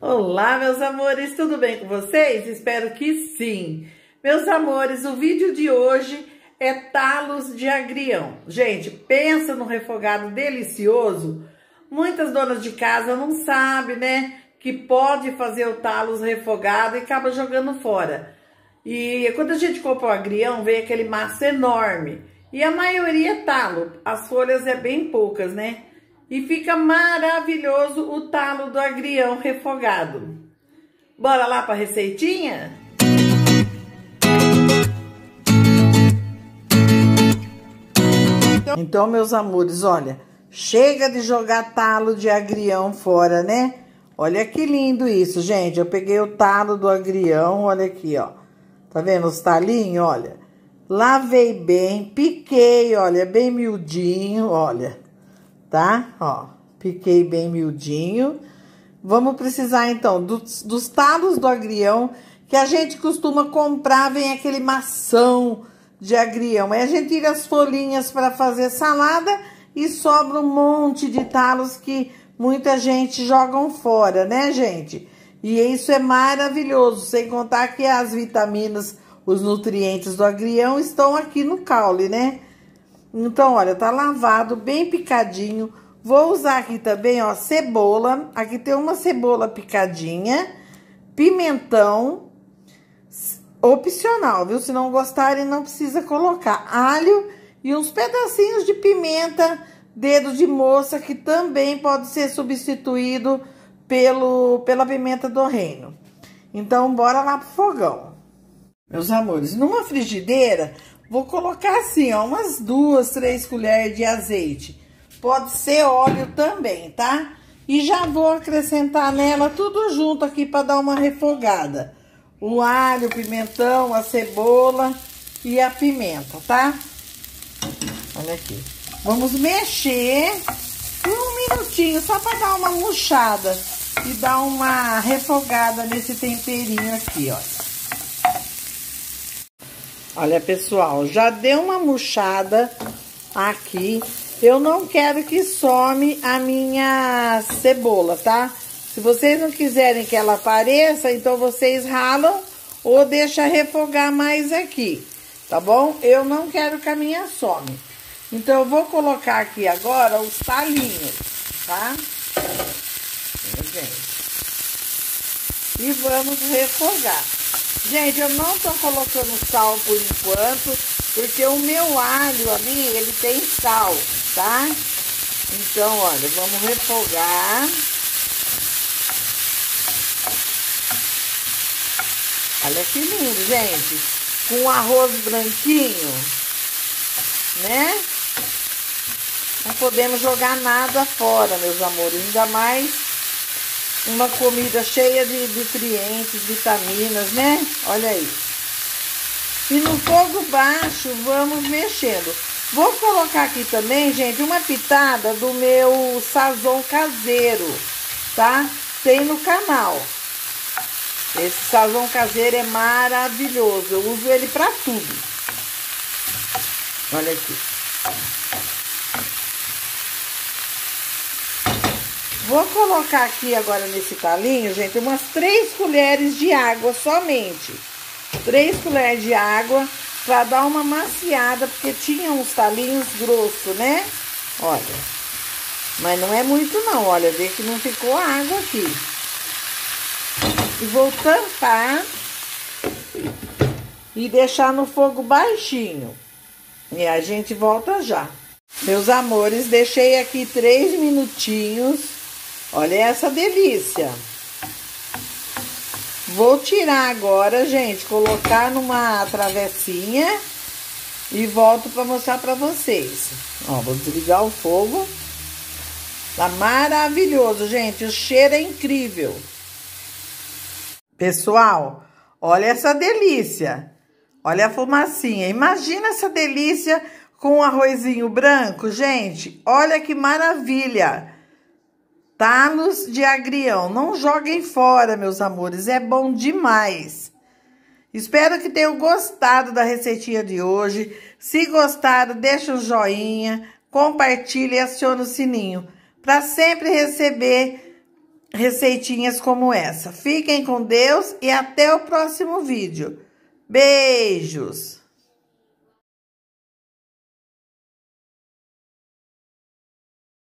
Olá, meus amores, tudo bem com vocês? Espero que sim. Meus amores, o vídeo de hoje é talos de agrião. Gente, pensa no refogado delicioso. Muitas donas de casa não sabem, né, que pode fazer o talos refogado e acaba jogando fora. E quando a gente compra o agrião, vem aquele maço enorme. E a maioria é talo, as folhas é bem poucas, né? E fica maravilhoso o talo do agrião refogado. Bora lá para a receitinha? Então, meus amores, olha, chega de jogar talo de agrião fora, né? Olha que lindo isso, gente. Eu peguei o talo do agrião, olha aqui, ó. Tá vendo os talinhos, olha? Lavei bem, piquei, olha, bem miudinho, olha tá? Ó, piquei bem miudinho. Vamos precisar, então, dos, dos talos do agrião, que a gente costuma comprar, vem aquele mação de agrião. Aí a gente tira as folhinhas para fazer salada e sobra um monte de talos que muita gente jogam fora, né, gente? E isso é maravilhoso, sem contar que as vitaminas, os nutrientes do agrião estão aqui no caule, né? Então, olha, tá lavado, bem picadinho. Vou usar aqui também, ó, cebola. Aqui tem uma cebola picadinha, pimentão, opcional, viu? Se não gostarem, não precisa colocar. Alho e uns pedacinhos de pimenta, dedo de moça, que também pode ser substituído pelo, pela pimenta do reino. Então, bora lá pro fogão. Meus amores, numa frigideira, Vou colocar assim, ó, umas duas, três colheres de azeite. Pode ser óleo também, tá? E já vou acrescentar nela tudo junto aqui para dar uma refogada. O alho, o pimentão, a cebola e a pimenta, tá? Olha aqui. Vamos mexer por um minutinho, só para dar uma murchada e dar uma refogada nesse temperinho aqui, ó. Olha, pessoal, já deu uma murchada aqui. Eu não quero que some a minha cebola, tá? Se vocês não quiserem que ela apareça, então vocês ralam ou deixa refogar mais aqui, tá bom? Eu não quero que a minha some. Então, eu vou colocar aqui agora os talinhos, tá? E vamos refogar. Gente, eu não tô colocando sal por enquanto, porque o meu alho ali, ele tem sal, tá? Então, olha, vamos refogar. Olha que lindo, gente. Com arroz branquinho, né? Não podemos jogar nada fora, meus amores. Ainda mais uma comida cheia de nutrientes, vitaminas, né? Olha aí. E no fogo baixo, vamos mexendo. Vou colocar aqui também, gente, uma pitada do meu sazon caseiro, tá? Tem no canal. Esse sazon caseiro é maravilhoso. Eu uso ele pra tudo. Olha aqui. Vou colocar aqui agora nesse talinho, gente, umas três colheres de água somente. Três colheres de água para dar uma maciada, porque tinha uns talinhos grossos, né? Olha. Mas não é muito não, olha, vê que não ficou água aqui. E vou tampar e deixar no fogo baixinho. E a gente volta já. Meus amores, deixei aqui três minutinhos Olha essa delícia. Vou tirar agora, gente, colocar numa travessinha e volto para mostrar para vocês. Ó, vou desligar o fogo. Tá maravilhoso, gente. O cheiro é incrível. Pessoal, olha essa delícia. Olha a fumacinha. Imagina essa delícia com um arrozinho branco, gente. Olha que maravilha. Talos de agrião. Não joguem fora, meus amores. É bom demais. Espero que tenham gostado da receitinha de hoje. Se gostaram, deixa um joinha, compartilhe e acione o sininho para sempre receber receitinhas como essa. Fiquem com Deus e até o próximo vídeo. Beijos!